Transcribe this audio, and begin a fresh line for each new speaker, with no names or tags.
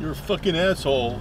You're a fucking asshole.